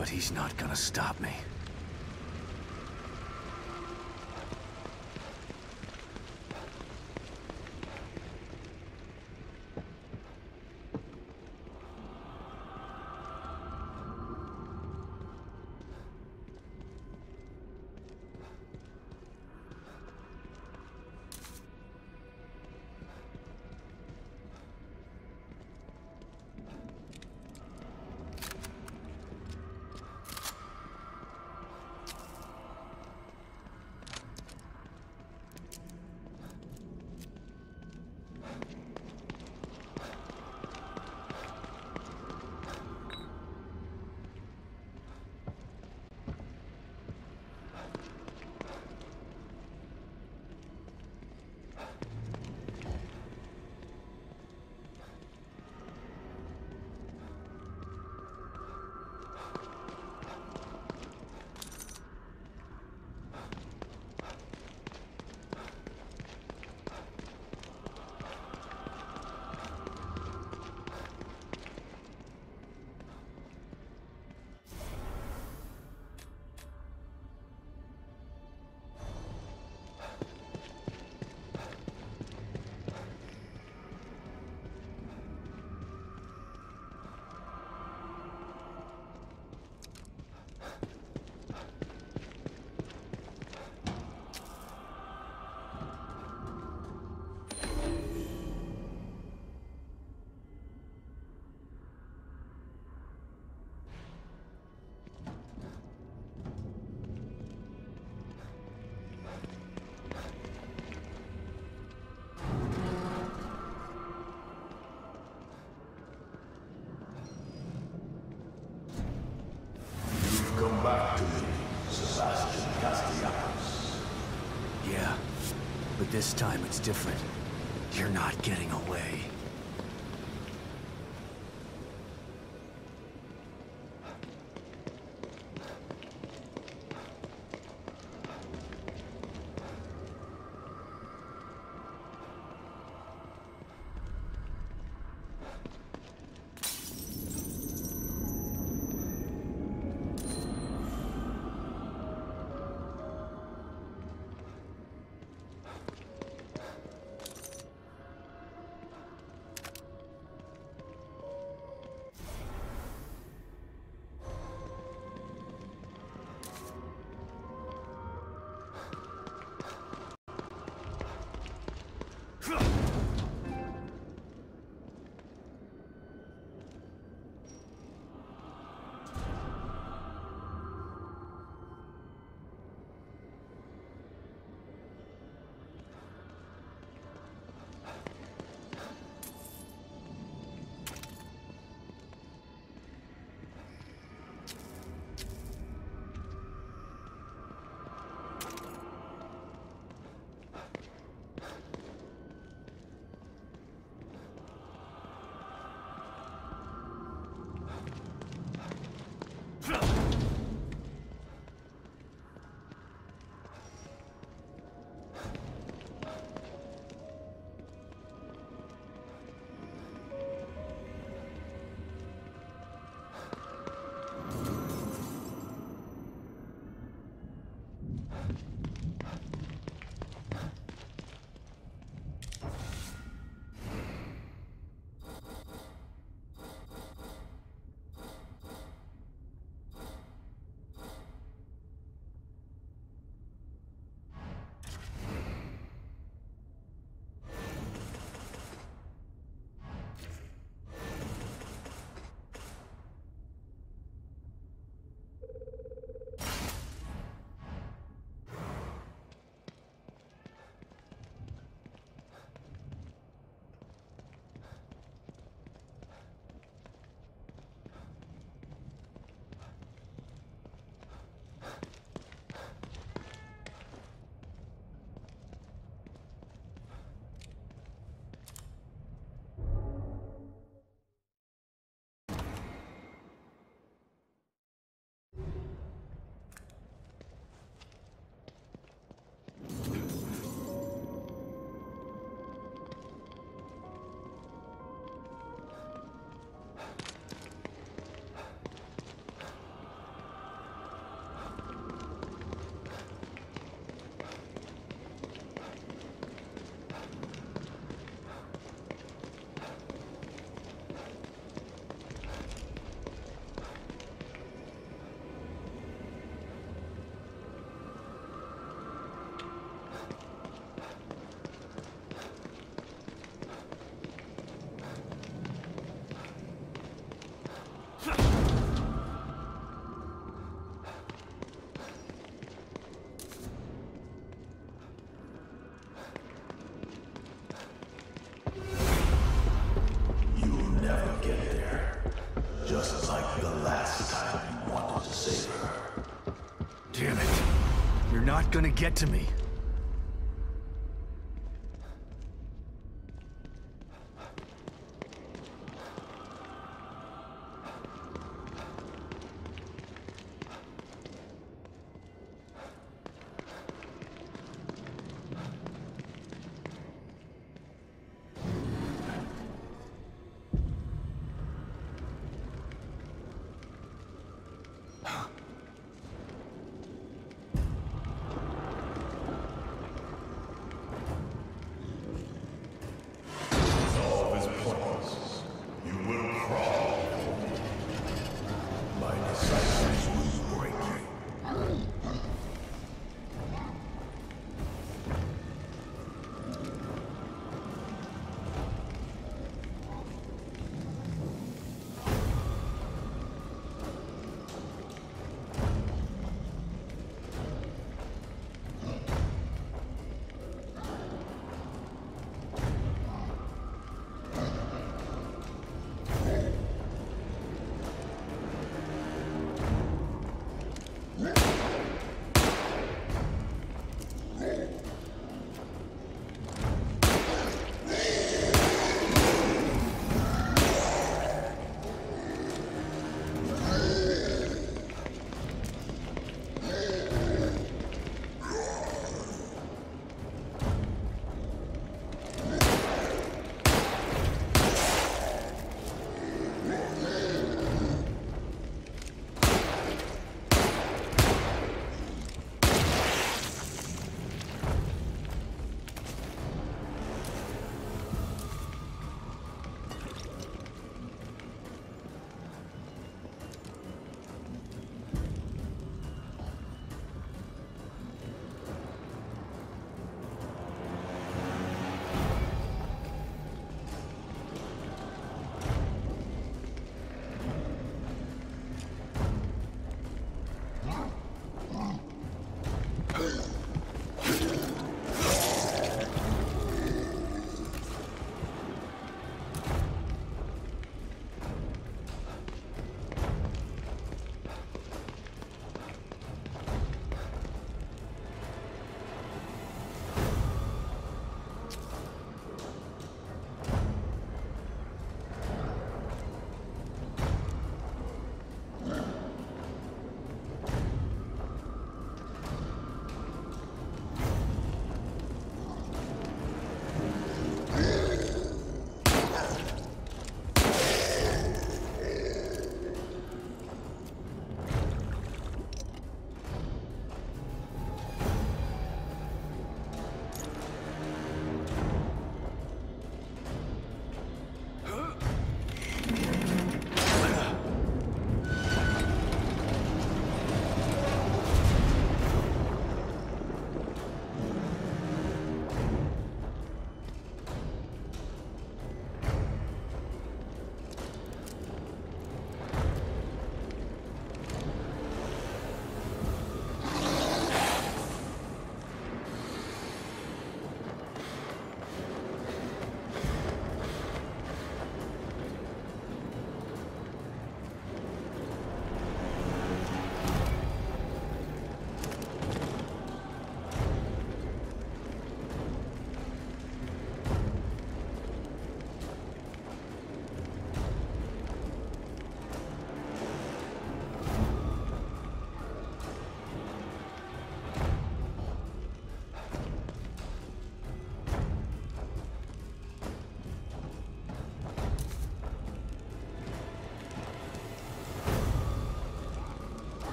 But he's not gonna stop me. But this time it's different. You're not getting away. Gonna get to me.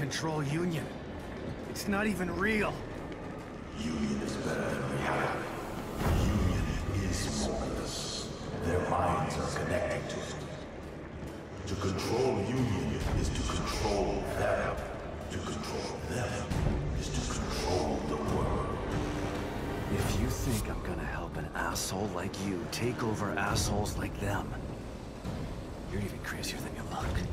Control Union? It's not even real. Union is better than reality. Union is Morpheus. Their minds are connected to it. To control Union is to control them. To control them is to control the world. If you think I'm gonna help an asshole like you take over assholes like them, you're even crazier than you look.